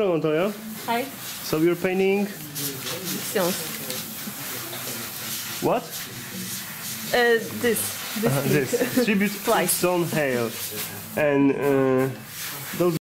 Hello, Hi. So you're painting what? Uh, this. This. Uh-huh, this tribute to Stone Hale, and uh, those